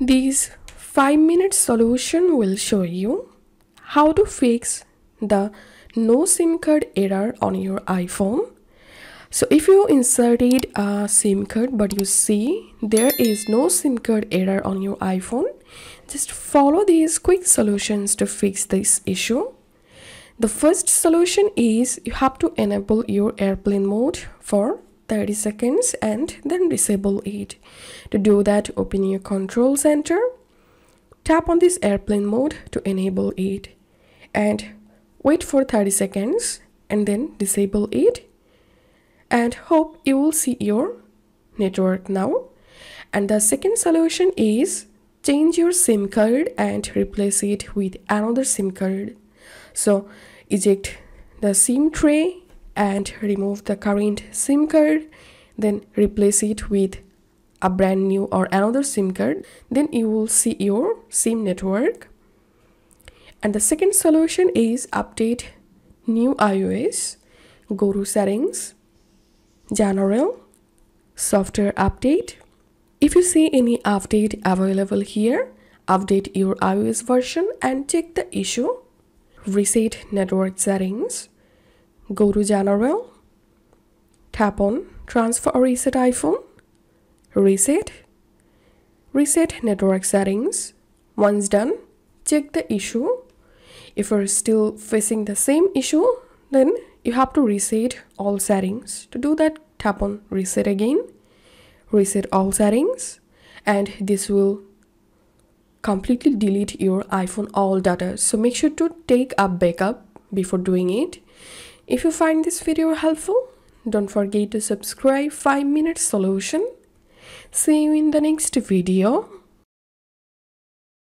This 5 minute solution will show you how to fix the no SIM card error on your iPhone. So if you inserted a SIM card but you see there is no SIM card error on your iPhone, just follow these quick solutions to fix this issue. The first solution is you have to enable your airplane mode for 30 seconds and then disable it. To do that, open your control center, tap on this airplane mode to enable it and wait for 30 seconds and then disable it and hope you will see your network now. And the second solution is change your SIM card and replace it with another SIM card. So eject the SIM tray and remove the current SIM card then replace it with a brand new or another SIM card. Then you will see your SIM network. And the second solution is update new iOS go to settings general software update. If you see any update available here update your iOS version and check the issue. Reset network settings go to general tap on transfer or reset iphone reset reset network settings. Once done check the issue. If you're still facing the same issue then you have to reset all settings. To do that tap on reset again reset all settings and this will completely delete your iphone all data. So make sure to take a backup before doing it if you find this video helpful, don't forget to subscribe 5 minute solution. See you in the next video.